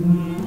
Mm-hmm.